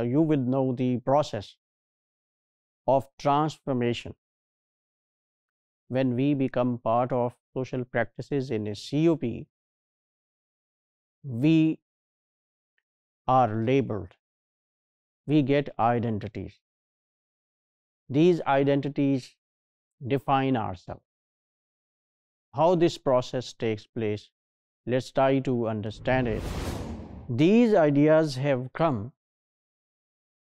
Now you will know the process of transformation when we become part of social practices in a COP, we are labeled, we get identities. These identities define ourselves. How this process takes place, let's try to understand it. These ideas have come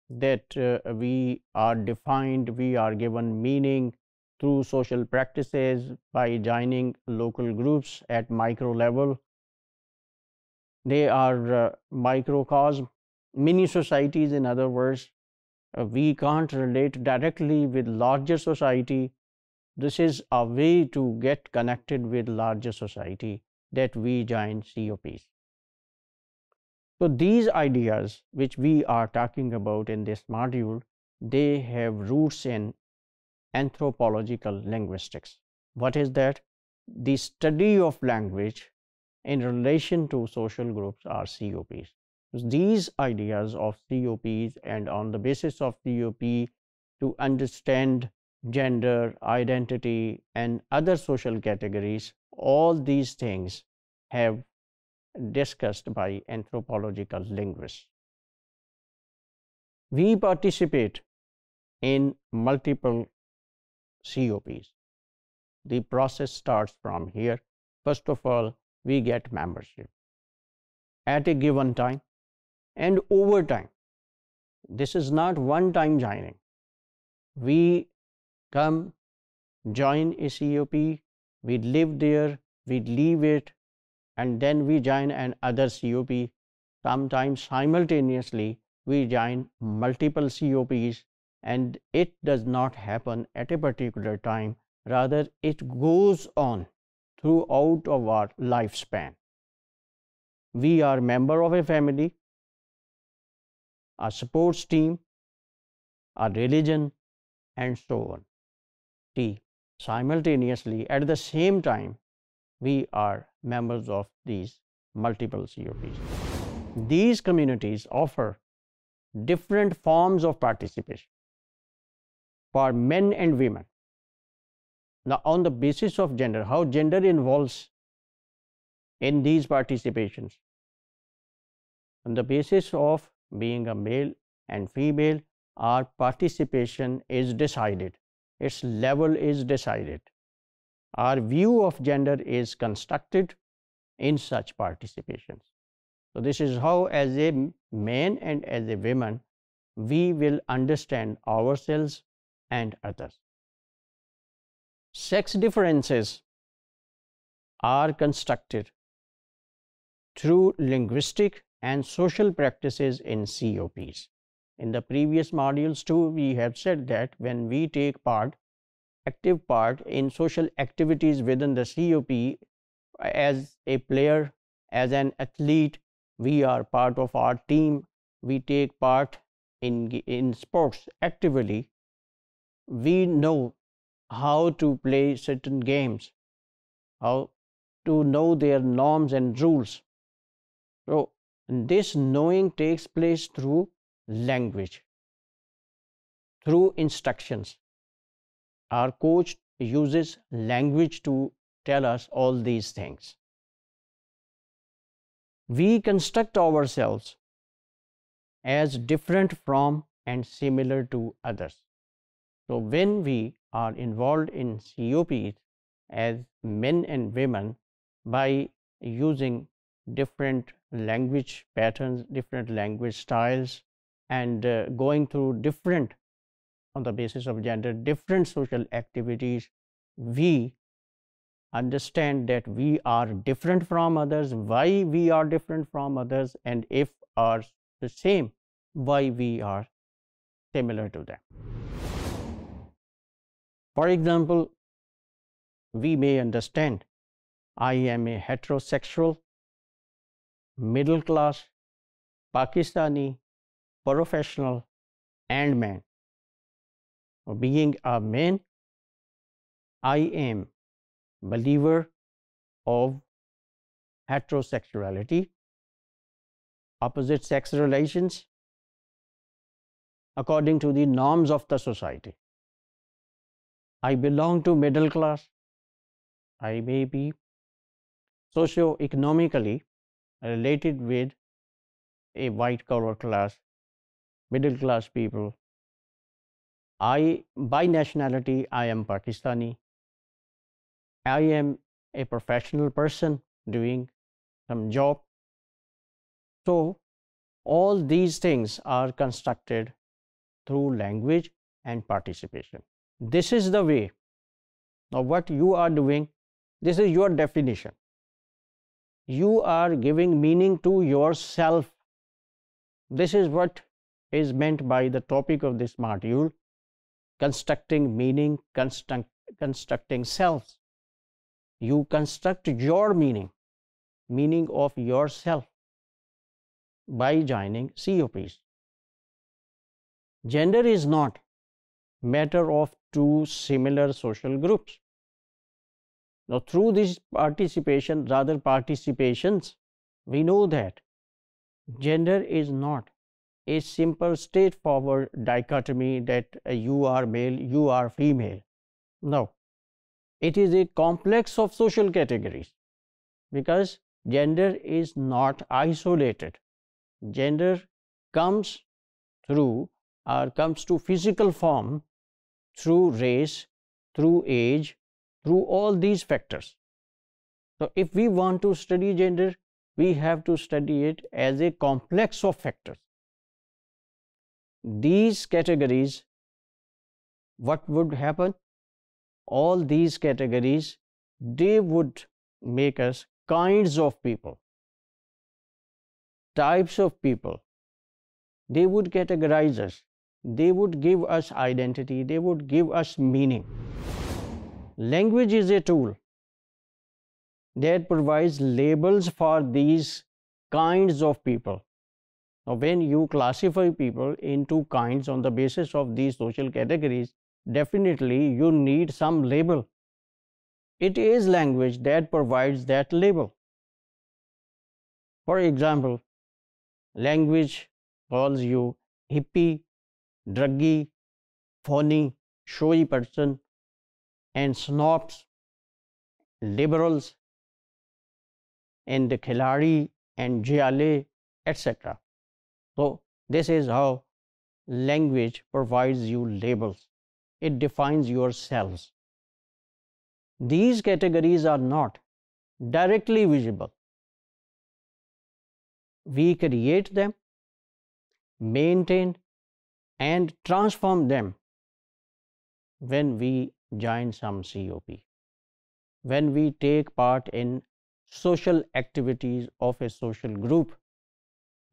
that uh, we are defined, we are given meaning through social practices by joining local groups at micro level. They are uh, microcosm, mini societies, in other words. Uh, we can't relate directly with larger society. This is a way to get connected with larger society that we join COPs. So these ideas which we are talking about in this module, they have roots in anthropological linguistics. What is that? The study of language in relation to social groups are COPs. These ideas of COPs and on the basis of COP to understand gender, identity and other social categories, all these things have discussed by anthropological linguists. We participate in multiple COPs. The process starts from here. First of all, we get membership at a given time and over time. This is not one time joining. We come, join a COP, we live there, we leave it, and then we join an other COP. Sometimes simultaneously, we join multiple COPs and it does not happen at a particular time. Rather it goes on throughout of our lifespan. We are member of a family a sports team a religion and so on. See, simultaneously at the same time we are members of these multiple COPs. These communities offer different forms of participation for men and women. Now, on the basis of gender, how gender involves in these participations? On the basis of being a male and female, our participation is decided, its level is decided. Our view of gender is constructed in such participations. So, this is how as a man and as a woman, we will understand ourselves and others. Sex differences are constructed through linguistic and social practices in COPs. In the previous modules too, we have said that when we take part, active part in social activities within the COP as a player, as an athlete, we are part of our team, we take part in, in sports actively, we know how to play certain games, how to know their norms and rules. So, this knowing takes place through language, through instructions. Our coach uses language to tell us all these things. We construct ourselves as different from and similar to others. So, when we are involved in COPs as men and women by using different language patterns, different language styles and uh, going through different on the basis of gender, different social activities, we understand that we are different from others, why we are different from others and if are the same, why we are similar to them. For example, we may understand I am a heterosexual, middle class, Pakistani, professional, and man. Being a man, I am believer of heterosexuality, opposite sex relations, according to the norms of the society. I belong to middle class. I may be socio-economically related with a white collar class, middle class people. I, by nationality, I am Pakistani. I am a professional person doing some job. So, all these things are constructed through language and participation. This is the way. Now, what you are doing, this is your definition. You are giving meaning to yourself. This is what is meant by the topic of this module constructing meaning, construct, constructing selves. You construct your meaning, meaning of yourself by joining COPs. Gender is not matter of two similar social groups. Now, through this participation, rather participations, we know that gender is not a simple straightforward dichotomy that you are male, you are female. No, it is a complex of social categories because gender is not isolated. Gender comes through or comes to physical form through race, through age, through all these factors. So, if we want to study gender, we have to study it as a complex of factors. These categories, what would happen? All these categories, they would make us kinds of people, types of people. They would categorize us they would give us identity, they would give us meaning. Language is a tool that provides labels for these kinds of people. Now, when you classify people into kinds on the basis of these social categories, definitely you need some label. It is language that provides that label. For example, language calls you hippie, druggy, phony, showy person, and snobs, liberals, and the khiladi and jale, etc. So, this is how language provides you labels. It defines yourselves. These categories are not directly visible. We create them, maintain and transform them when we join some COP, when we take part in social activities of a social group.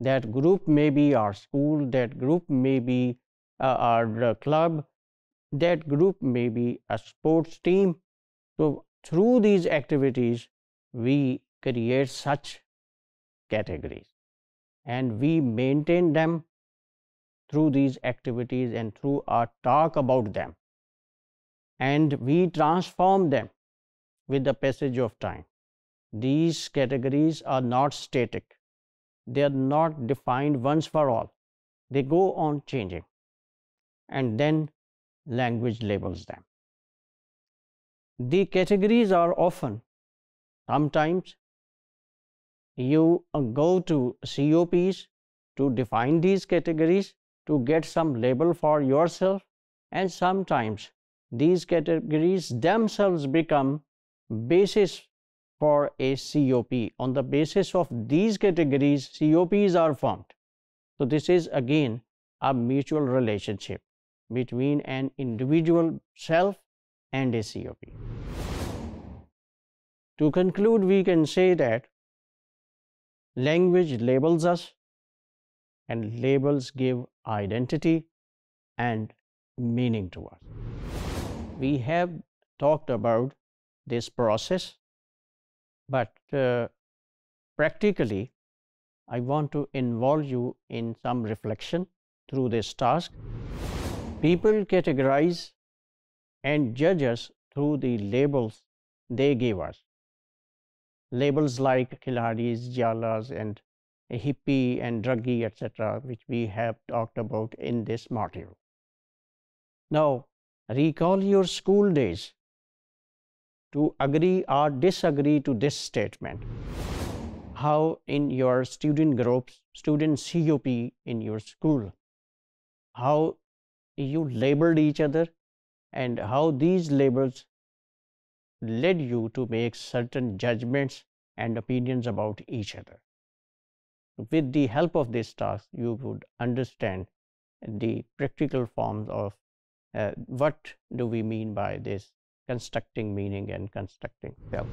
That group may be our school, that group may be uh, our uh, club, that group may be a sports team. So, through these activities, we create such categories and we maintain them through these activities and through our talk about them. And we transform them with the passage of time. These categories are not static. They are not defined once for all. They go on changing. And then language labels them. The categories are often, sometimes you uh, go to COPs to define these categories to get some label for yourself and sometimes these categories themselves become basis for a COP. On the basis of these categories, COPs are formed. So, this is again a mutual relationship between an individual self and a COP. To conclude, we can say that language labels us and labels give identity and meaning to us. We have talked about this process, but uh, practically, I want to involve you in some reflection through this task. People categorize and judge us through the labels they give us. Labels like Khiladis, Jalas, and hippie and druggie, etc., which we have talked about in this module. Now, recall your school days to agree or disagree to this statement. How in your student groups, student COP in your school, how you labeled each other and how these labels led you to make certain judgments and opinions about each other. With the help of this task, you would understand the practical forms of uh, what do we mean by this constructing meaning and constructing self.